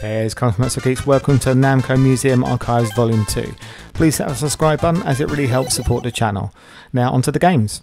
There's Constance Keats. Welcome to Namco Museum Archives Volume 2. Please hit the subscribe button as it really helps support the channel. Now onto the games.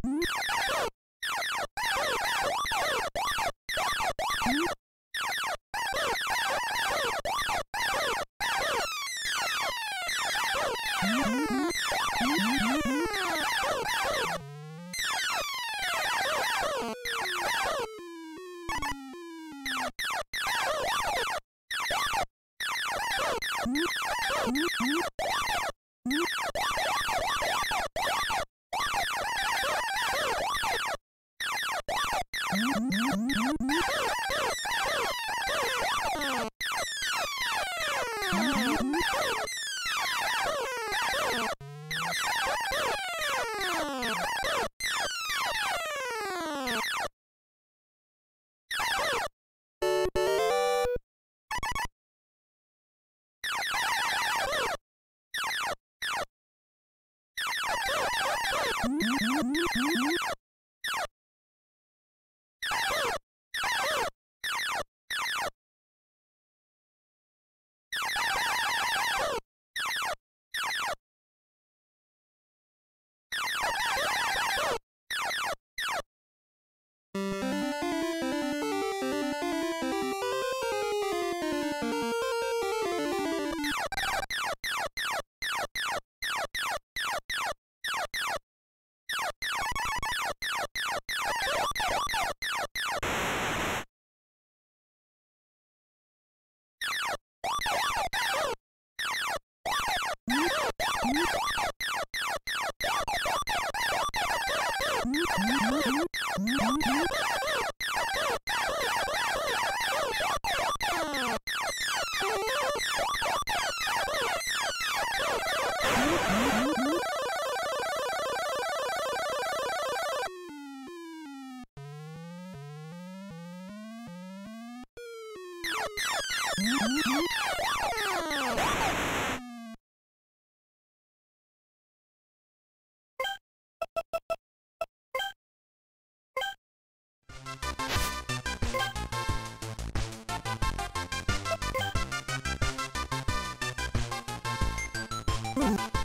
Woo!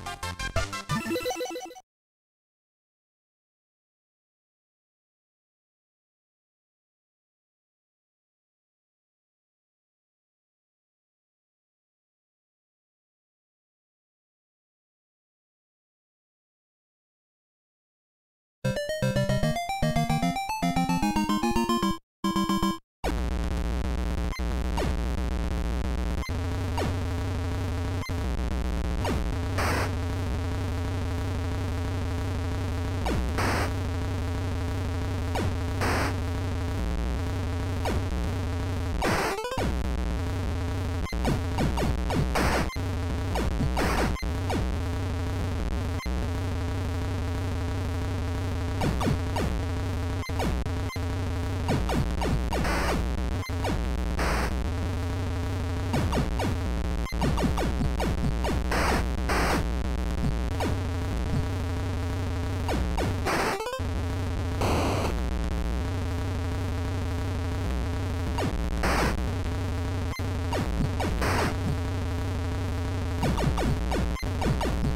ハハハハ!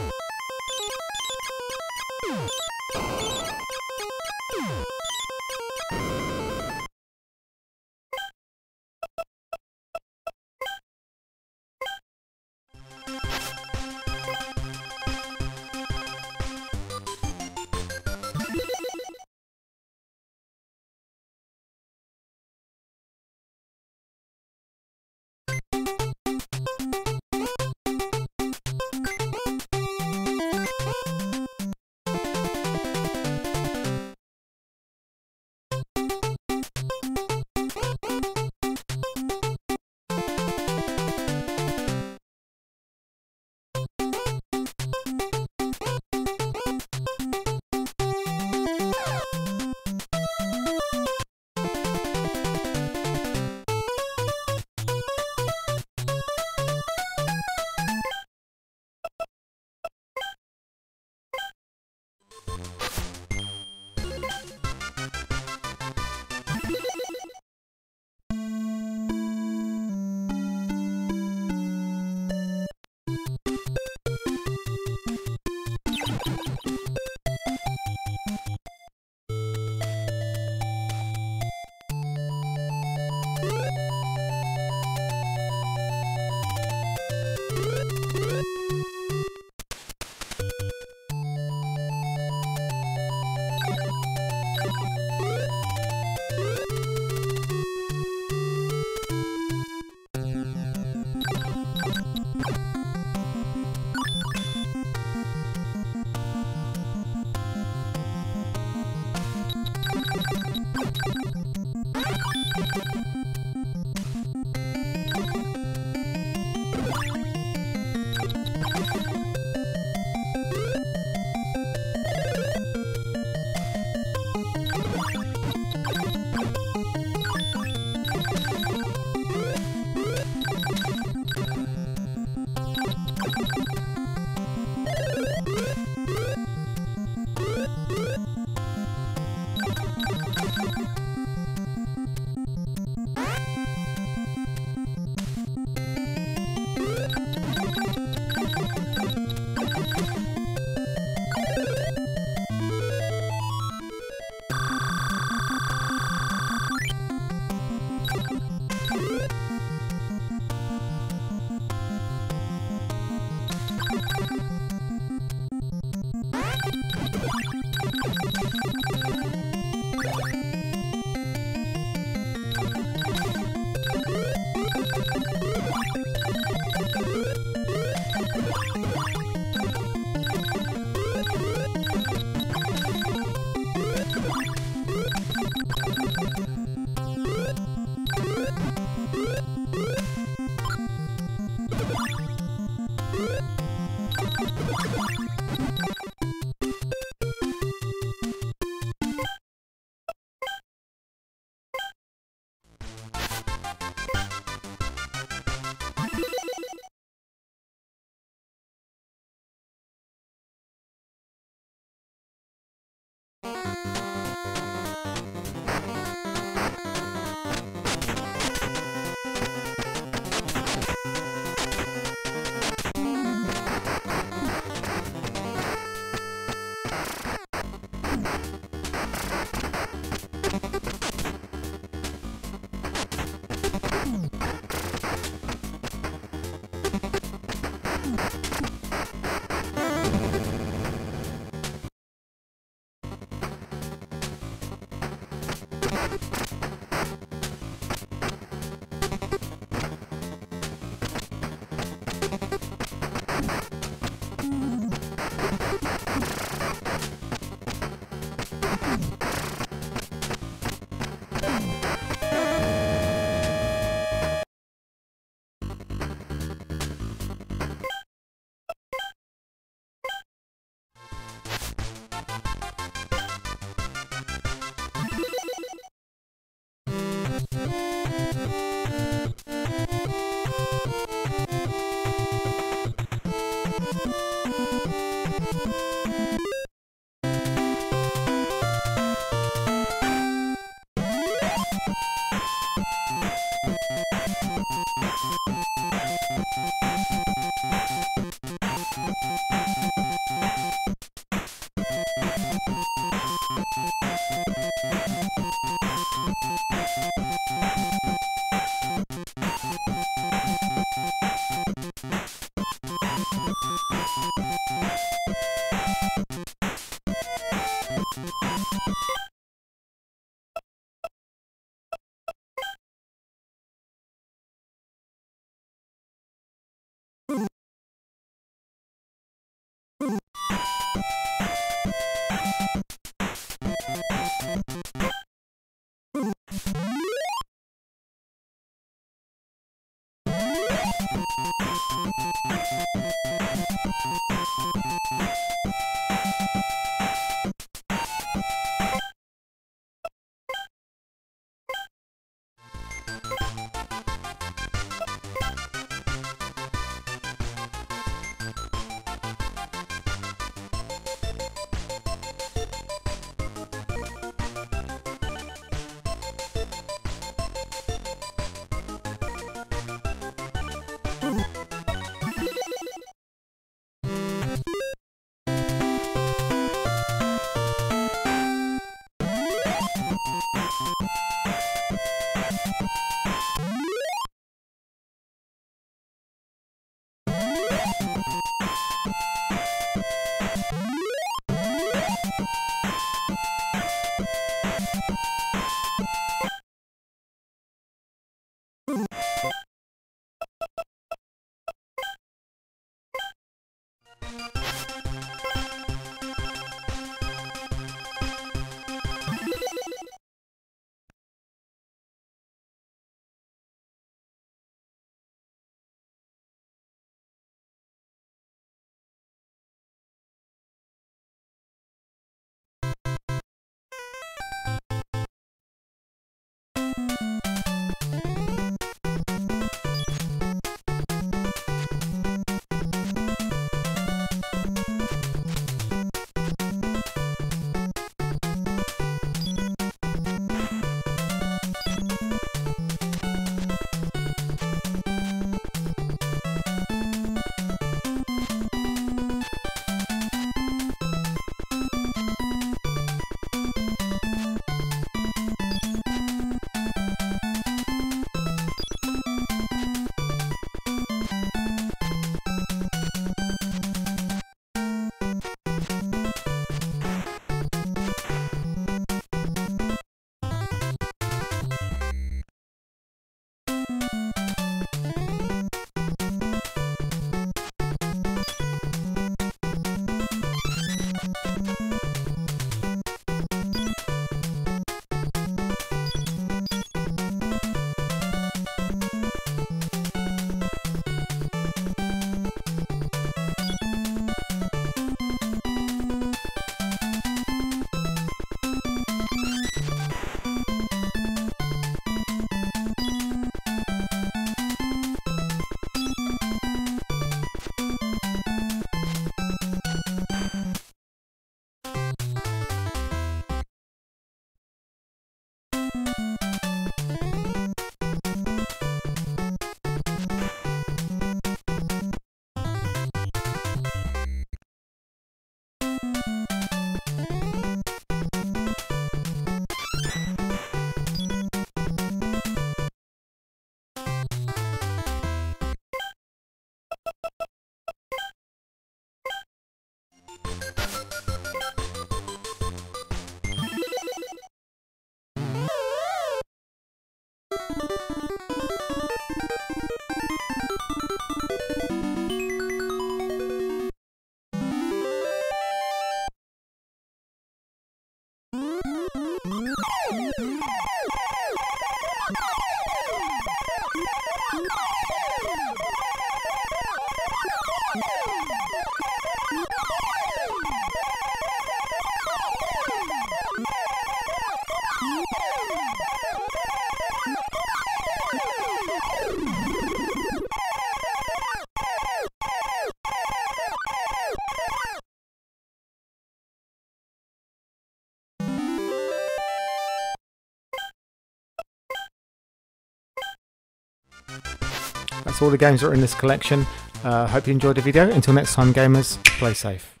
all the games that are in this collection. Uh, hope you enjoyed the video. Until next time, gamers, play safe.